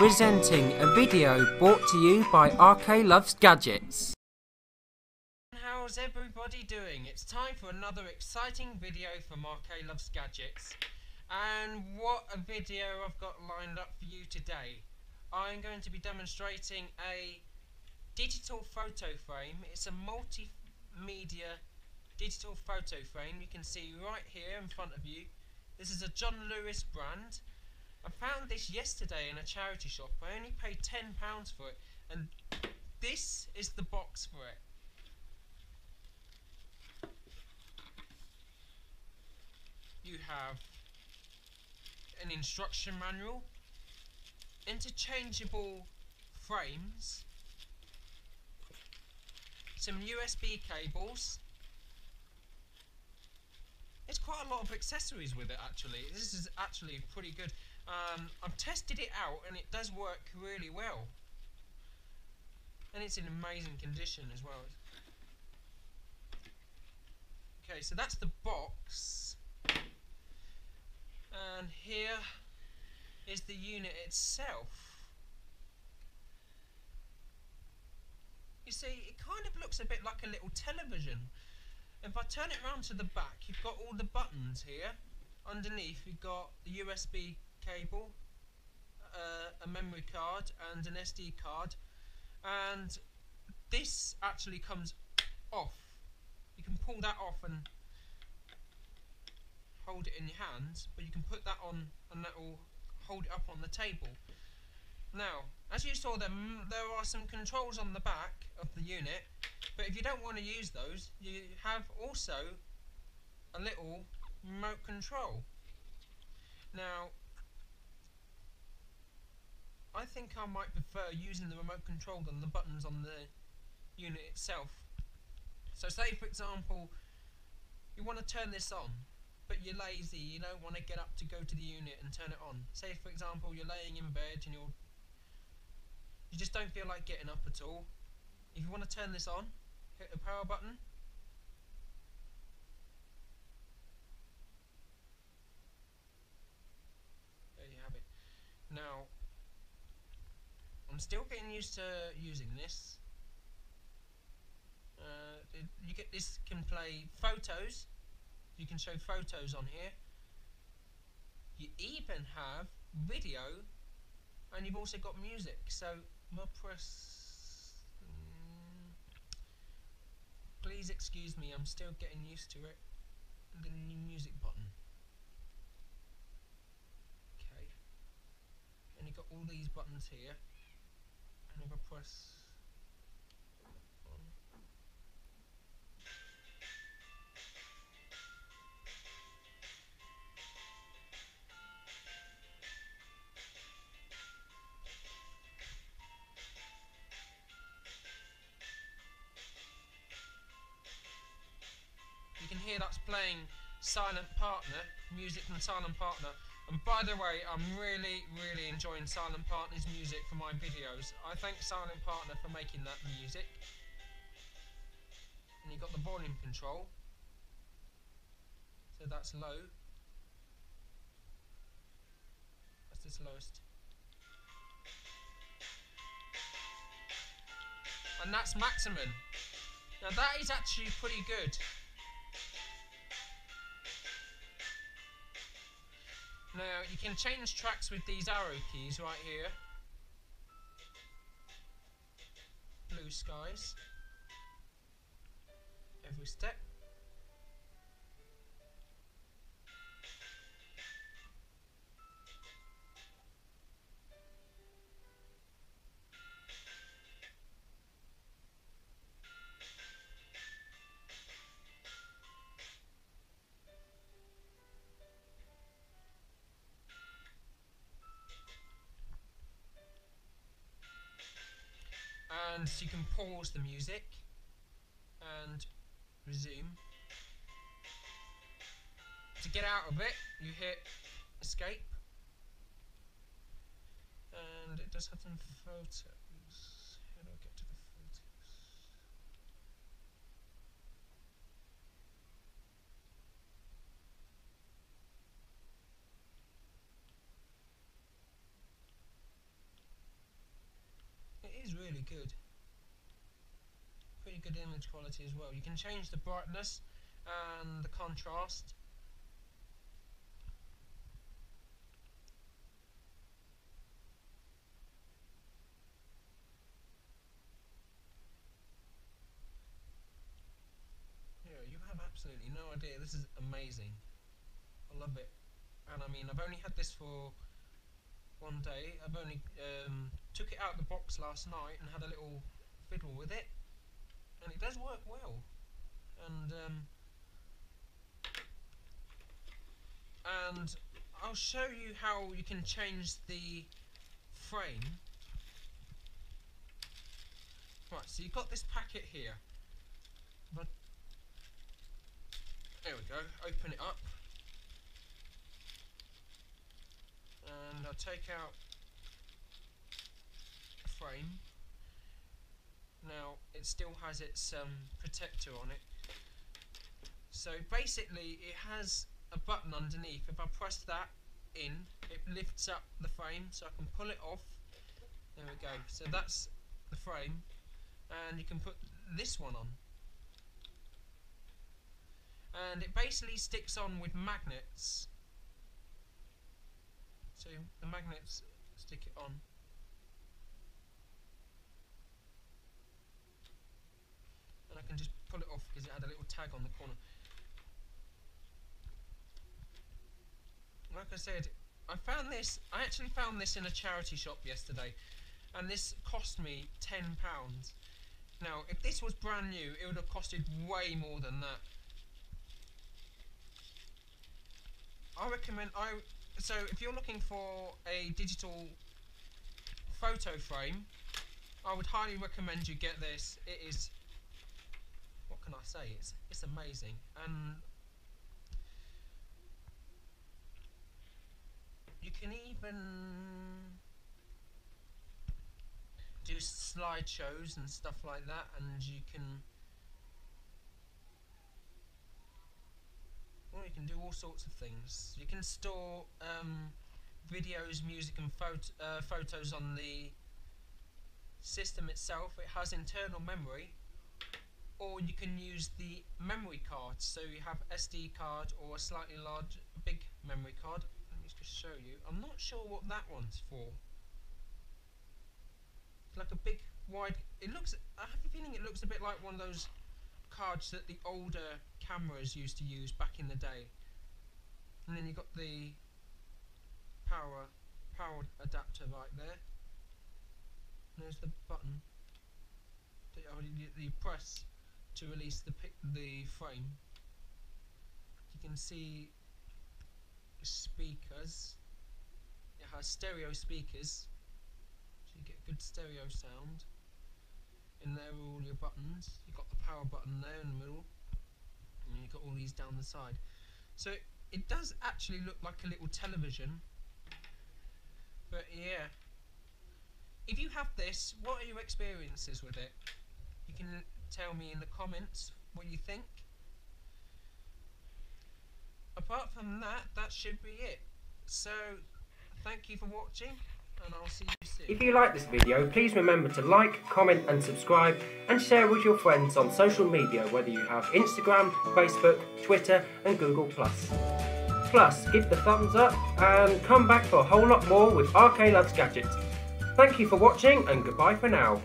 presenting a video brought to you by RK Loves Gadgets. How's everybody doing? It's time for another exciting video from RK Loves Gadgets. And what a video I've got lined up for you today. I'm going to be demonstrating a digital photo frame. It's a multimedia digital photo frame you can see right here in front of you. This is a John Lewis brand. I found this yesterday in a charity shop. I only paid £10 for it. And this is the box for it. You have an instruction manual, interchangeable frames, some USB cables. It's quite a lot of accessories with it actually. This is actually pretty good. Um, I've tested it out and it does work really well. And it's in amazing condition as well. Okay, so that's the box. And here is the unit itself. You see, it kind of looks a bit like a little television. If I turn it around to the back, you've got all the buttons here. Underneath, you've got the USB cable, uh, a memory card and an SD card and this actually comes off. You can pull that off and hold it in your hands but you can put that on and that will hold it up on the table. Now, as you saw there, there are some controls on the back of the unit but if you don't want to use those you have also a little remote control. Now, think I might prefer using the remote control than the buttons on the unit itself. So say for example, you want to turn this on, but you're lazy, you don't want to get up to go to the unit and turn it on. Say for example, you're laying in bed and you're you just don't feel like getting up at all. If you want to turn this on, hit the power button. There you have it. Now, I'm still getting used to using this. Uh, you get this can play photos. You can show photos on here. You even have video, and you've also got music. So I'll press. Mm, please excuse me. I'm still getting used to it. The new music button. Okay. And you've got all these buttons here press. You can hear that's playing Silent Partner, music from Silent Partner and by the way, I'm really, really enjoying Silent Partner's music for my videos. I thank Silent Partner for making that music. And you've got the volume control. So that's low. That's this lowest. And that's maximum. Now that is actually pretty good. Now, you can change tracks with these arrow keys right here. Blue skies. Every step. And so you can pause the music and resume. To get out of it, you hit escape and it does have some photos. How do I get to the photos? Really good. Pretty good image quality as well. You can change the brightness and the contrast. Yeah, you have absolutely no idea. This is amazing. I love it. And I mean, I've only had this for one day. I've only um, took it out of the box last night and had a little fiddle with it, and it does work well. And um, and I'll show you how you can change the frame. Right, so you've got this packet here. But there we go. Open it up. and I'll take out frame. Now it still has its um, protector on it. So basically it has a button underneath. If I press that in it lifts up the frame so I can pull it off. There we go. So that's the frame. And you can put this one on. And it basically sticks on with magnets. So the magnets stick it on. And just pull it off because it had a little tag on the corner. Like I said, I found this, I actually found this in a charity shop yesterday and this cost me £10. Now, if this was brand new, it would have costed way more than that. I recommend, I so if you're looking for a digital photo frame, I would highly recommend you get this. It is, say? It's it's amazing, and you can even do slideshows and stuff like that, and you can well, you can do all sorts of things. You can store um, videos, music, and uh, photos on the system itself. It has internal memory, or you can use the memory card. So you have SD card or a slightly large, big memory card. Let me just show you. I'm not sure what that one's for. It's like a big, wide. It looks. I have a feeling it looks a bit like one of those cards that the older cameras used to use back in the day. And then you got the power power adapter right there. And there's the button that you press to release the the frame. You can see speakers. It has stereo speakers, so you get good stereo sound. And there are all your buttons. You've got the power button there in the middle and you've got all these down the side. So it does actually look like a little television. But yeah. If you have this, what are your experiences with it? You can tell me in the comments what you think. Apart from that, that should be it. So, thank you for watching and I'll see you soon. If you like this video, please remember to like, comment and subscribe and share with your friends on social media whether you have Instagram, Facebook, Twitter and Google+. Plus, give the thumbs up and come back for a whole lot more with RK Loves Gadgets. Thank you for watching and goodbye for now.